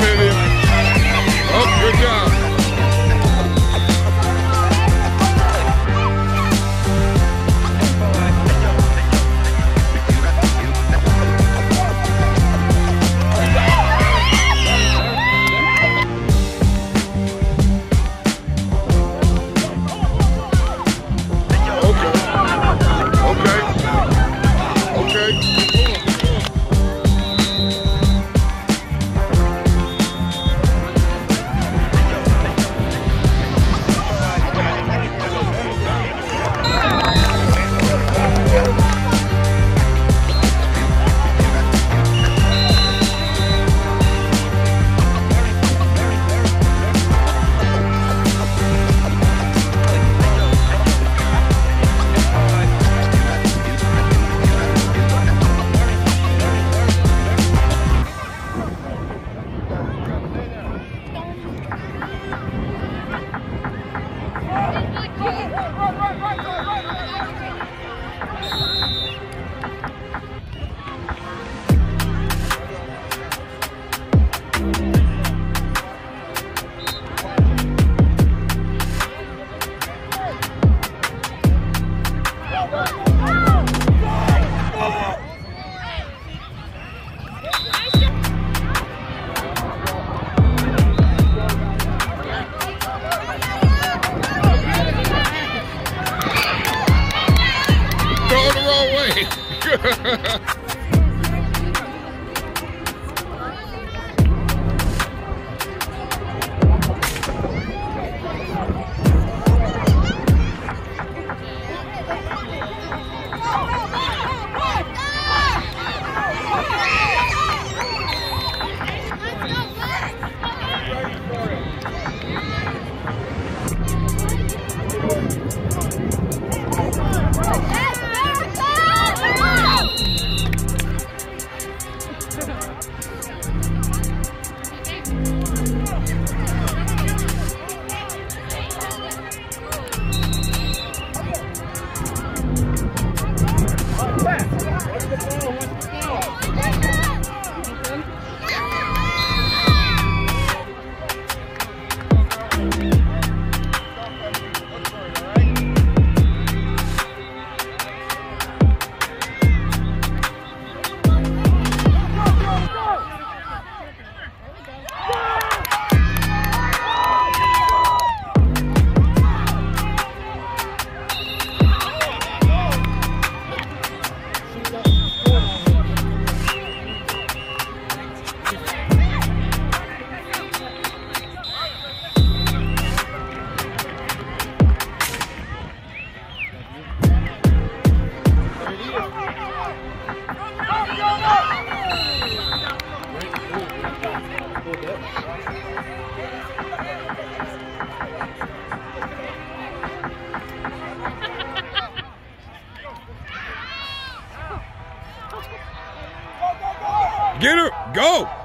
Intermittent. Throw it the. Get her. Go.